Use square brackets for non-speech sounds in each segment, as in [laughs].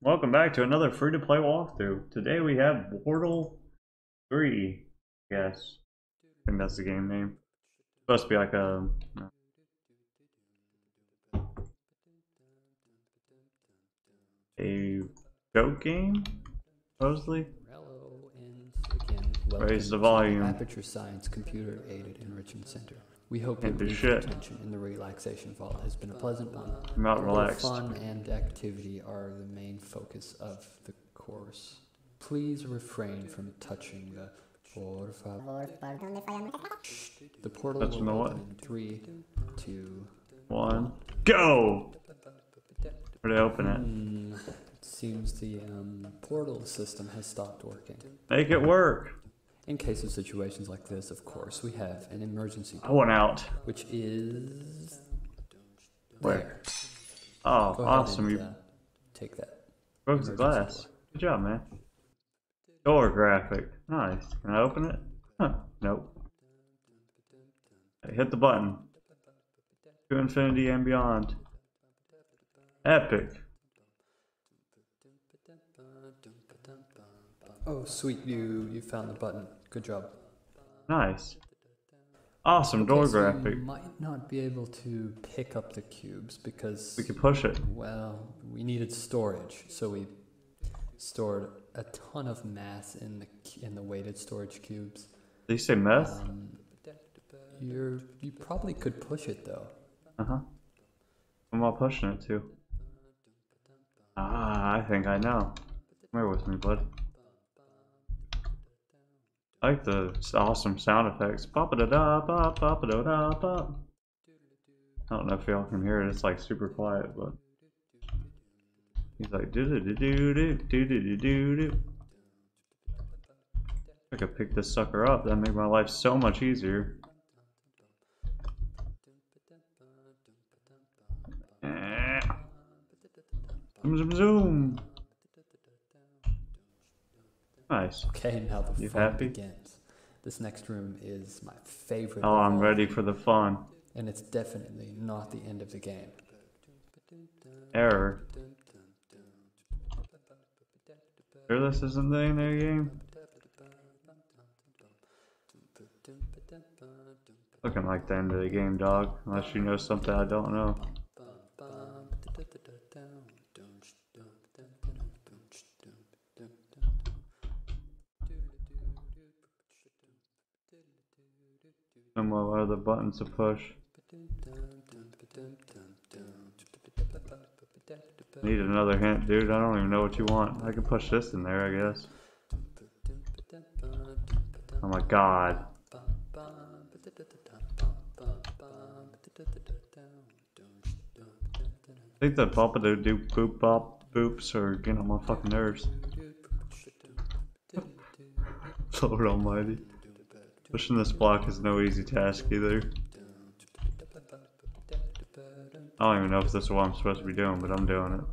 Welcome back to another free-to-play walkthrough. Today we have Bortal 3, yes. I think that's the game name. supposed to be like a... A goat game, supposedly? Hello and again, Raise the welcome volume. Aperture Science Computer Aided Enrichment Center. We hope Can't your shit. attention in the relaxation vault has been a pleasant one. I'm not relaxed. Fun and activity are the main focus of the course. Please refrain from touching the por favor. The portal the will open in three, two. One, go! Where do I open it? Hmm, it seems the um, portal system has stopped working. Make it work! In case of situations like this, of course, we have an emergency I want out. which is Where? there. Oh, Go awesome. and, You uh, take that. broke the glass. door. Good job, man. Door graphic. Nice. Can I open it? Huh. Nope. Hey, hit the button. To infinity and beyond. Epic. Oh, sweet! You you found the button. Good job. Nice. Awesome Okay, door so graphic. You might not be able to pick up the cubes because We could push it. well, we needed storage, so we stored a ton of mass in the in the weighted storage cubes. Did you say meth? Um, you're you probably could push it though. Uh huh. I'm all pushing it too. Ah, I think I know. Come here with me, bud. I like the awesome sound effects. Pop da da pop pop da da pop. I don't know if y'all can hear it. It's like super quiet, but he's like do do do do do do do do do. I could pick this sucker up. That'd make my life so much easier. Eh. Zoom zoom zoom. Nice. Okay, now the You fun happy? begins. This next room is my favorite. Oh, I'm ready for the fun. And it's definitely not the end of the game. Error. Sure this isn't the end of the game? Looking like the end of the game, dog. Unless you know something I don't know. What are the buttons to push? Need another hint, dude. I don't even know what you want. I can push this in there, I guess. Oh my god. I think the papa do do boop bop boops are getting on my fucking nerves. [laughs] Lord almighty. Pushing this block is no easy task either. I don't even know if this is what I'm supposed to be doing, but I'm doing it.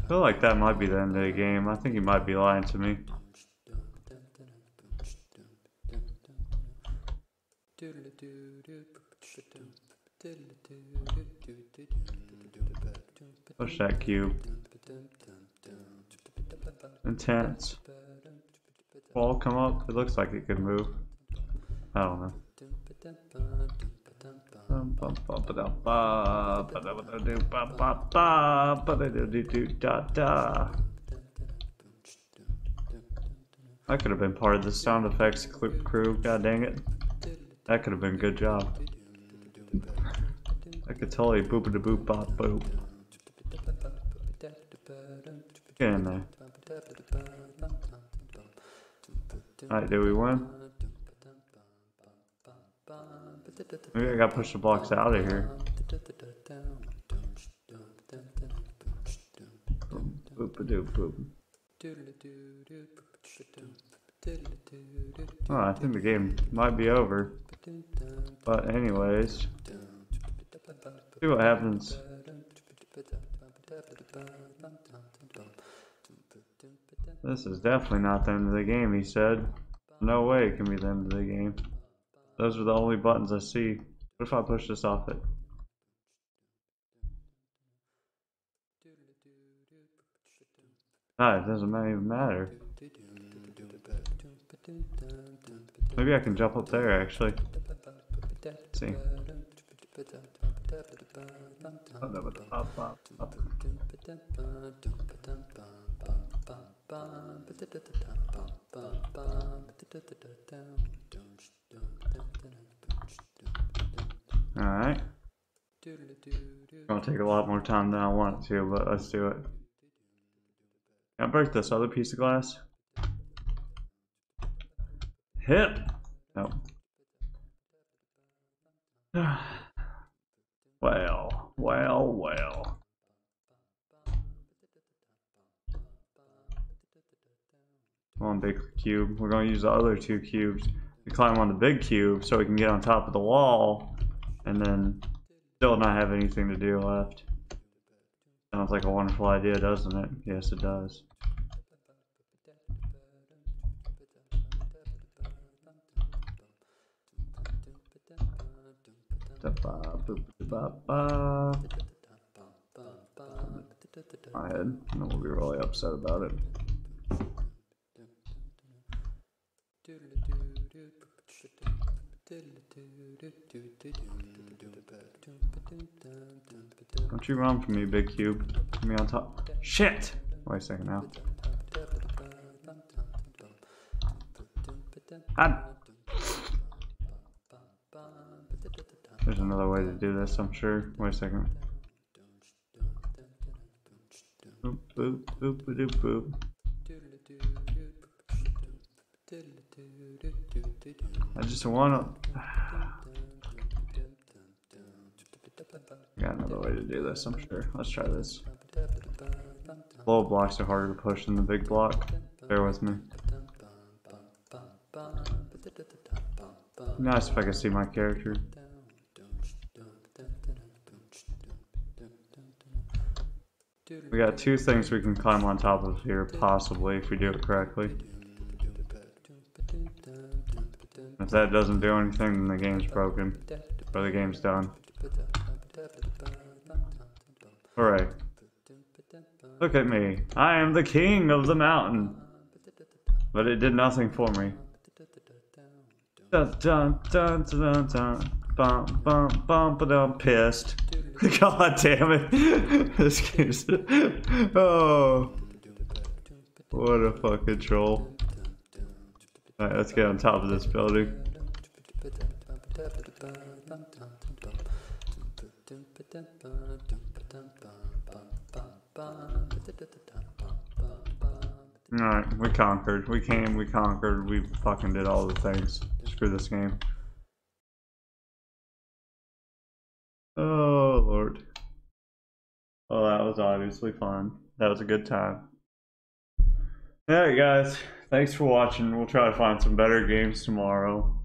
I feel like that might be the end of the game. I think he might be lying to me. Push that cube. Intense. Wall come up. It looks like it could move. I don't know. I could have been part of the sound effects crew. God dang it. That could have been a good job. I could totally boop a boop bop boop. Get in there. Alright, do we win? Maybe I gotta push the blocks out of here. Oh, I think the game might be over. But anyways, see what happens. This is definitely not the end of the game, he said. No way it can be the end of the game. Those are the only buttons I see. What if I push this off it? Ah, it doesn't even matter. Maybe I can jump up there actually. Let's see. Alright. It's Gonna take a lot more time than I want it to, but let's do it. Can I break this other piece of glass? Hit! Nope. [sighs] well, well, well. Come on, big cube. We're gonna use the other two cubes to climb on the big cube so we can get on top of the wall and then still not have anything to do left. Sounds like a wonderful idea, doesn't it? Yes, it does. And we'll be really upset about it. Don't you run from me, big cube. Get me on top. Shit! Wait a second now. Ah. There's another way to do this, I'm sure. Wait a second. Boop, boop, boop, boop, boop. I just wanna. [sighs] Got another way to do this, I'm sure. Let's try this. Little blocks are harder to push than the big block. Bear with me. Nice if I can see my character. We got two things we can climb on top of here, possibly, if we do it correctly. If that doesn't do anything, then the game's broken. Or the game's done. Alright. Look at me. I am the king of the mountain. But it did nothing for me. Dun dun dun. Bum bum bum but I'm pissed. [laughs] God damn it. [laughs] this game's [laughs] Oh what a fucking troll. Alright, let's get on top of this building. Alright, we conquered. We came, we conquered, we fucking did all the things. Screw this game. Oh, Lord. Well, that was obviously fun. That was a good time. Alright, guys. Thanks for watching. We'll try to find some better games tomorrow.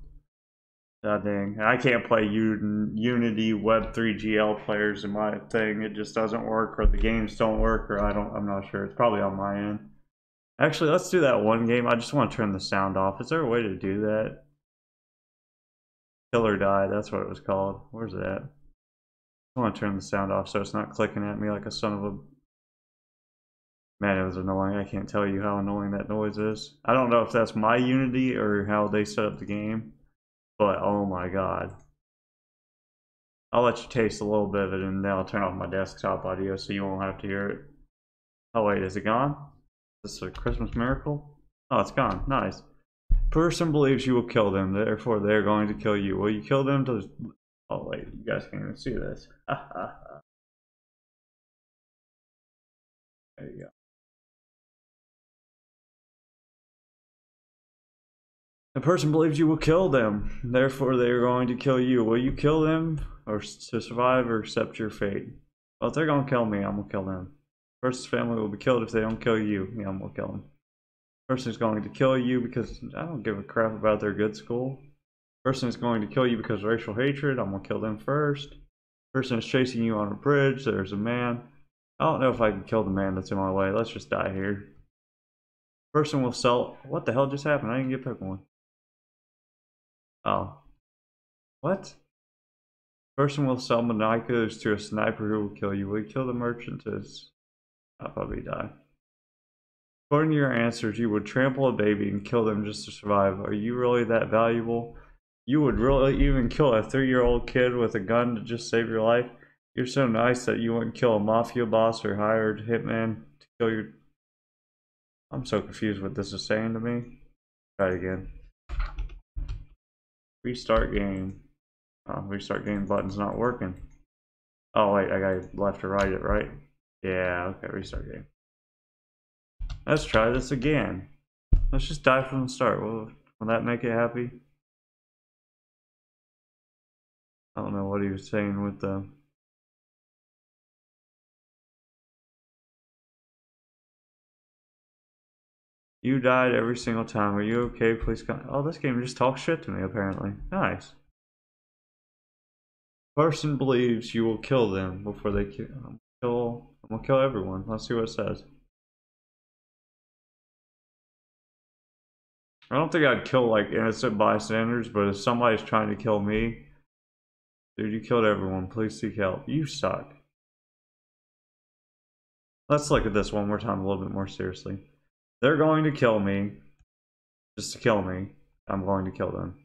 That thing. I can't play Un- Unity Web 3 GL players in my thing. It just doesn't work, or the games don't work, or I don't, I'm not sure. It's probably on my end. Actually, let's do that one game. I just want to turn the sound off. Is there a way to do that? Kill or Die, that's what it was called. Where's it at? I want to turn the sound off so it's not clicking at me like a son of a... Man, it was annoying. I can't tell you how annoying that noise is. I don't know if that's my Unity or how they set up the game. But, oh my god. I'll let you taste a little bit of it and then I'll turn off my desktop audio so you won't have to hear it. Oh wait, is it gone? This Is this a Christmas miracle? Oh, it's gone. Nice. Person believes you will kill them, therefore they're going to kill you. Will you kill them to... Oh wait, you guys can't even see this. [laughs] there you go. A person believes you will kill them, therefore they are going to kill you. Will you kill them or to survive or accept your fate? Well, if they're going to kill me, I'm going to kill them. Person's family will be killed if they don't kill you. Yeah, I'm going to kill them. Person is going to kill you because I don't give a crap about their good school. Person is going to kill you because of racial hatred. I'm going to kill them first. Person is chasing you on a bridge. There's a man. I don't know if I can kill the man that's in my way. Let's just die here. Person will sell. What the hell just happened? I didn't get one. Oh. What? Person will sell binoculars to a sniper who will kill you. Will you kill the merchant? I'll probably die. According to your answers, you would trample a baby and kill them just to survive. Are you really that valuable? You would really even kill a three-year-old kid with a gun to just save your life? You're so nice that you wouldn't kill a mafia boss or hired hitman to kill your... I'm so confused what this is saying to me. Try it again. Restart game. Oh, restart game button's not working. Oh wait, I got left to right it, right? Yeah, okay, restart game. Let's try this again. Let's just die from the start. Will, will that make it happy? I don't know what he was saying with the... You died every single time. Are you okay? Please come. Oh, this game just talks shit to me, apparently. Nice. Person believes you will kill them before they kill. Um, kill I'm gonna kill everyone. Let's see what it says. I don't think I'd kill like innocent bystanders, but if somebody's trying to kill me, dude, you killed everyone. Please seek help. You suck. Let's look at this one more time a little bit more seriously. They're going to kill me. Just to kill me. I'm going to kill them.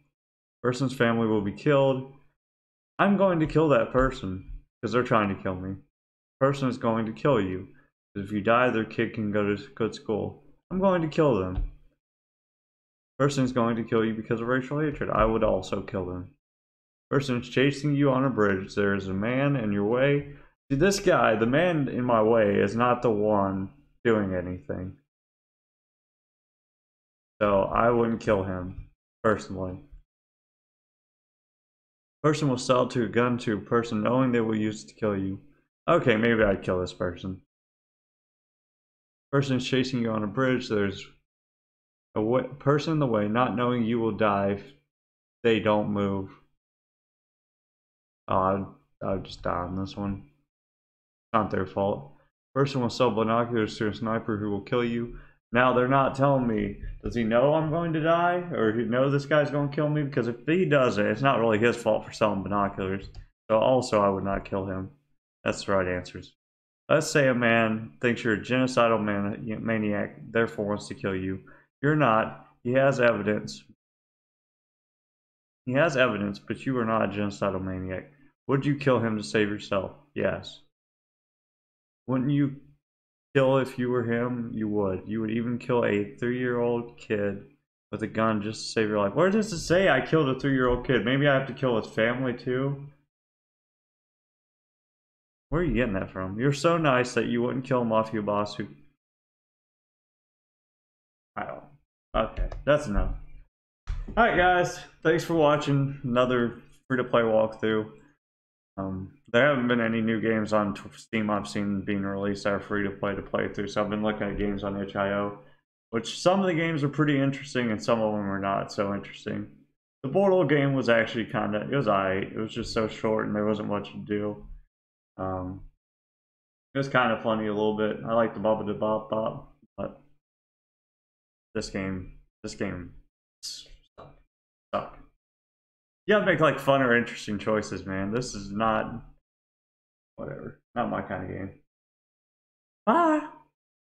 Person's family will be killed. I'm going to kill that person because they're trying to kill me. Person is going to kill you. If you die, their kid can go to good school. I'm going to kill them person is going to kill you because of racial hatred. I would also kill them. Person is chasing you on a bridge. There is a man in your way. See, this guy, the man in my way, is not the one doing anything. So I wouldn't kill him, personally. Person will sell to a gun to a person knowing they will use it to kill you. Okay, maybe I'd kill this person. Person is chasing you on a bridge. There's a person in the way, not knowing you will die if they don't move. Oh, I'd, I'd just die on this one. Not their fault. Person will sell binoculars to a sniper who will kill you. Now they're not telling me, does he know I'm going to die? Or he know this guy's going to kill me? Because if he doesn't, it's not really his fault for selling binoculars. So also I would not kill him. That's the right answers. Let's say a man thinks you're a genocidal man, maniac, therefore wants to kill you. You're not. He has evidence. He has evidence, but you are not a genocidal maniac. Would you kill him to save yourself? Yes. Wouldn't you kill if you were him? You would. You would even kill a three-year-old kid with a gun just to save your life. Where does it say I killed a three-year-old kid? Maybe I have to kill his family too? Where are you getting that from? You're so nice that you wouldn't kill a mafia boss who... I don't Okay, that's enough. Alright guys, thanks for watching another free-to-play walkthrough. Um, there haven't been any new games on Steam I've seen being released that are free-to-play to play through, so I've been looking at games on itch.io, which some of the games are pretty interesting and some of them are not so interesting. The Portal game was actually kind of, it was alright, it was just so short and there wasn't much to do. Um, it was kind of funny a little bit. I like the Bubba the Bop Bop, but this game, this game. You gotta make like fun or interesting choices, man. This is not, whatever, not my kind of game. Bye.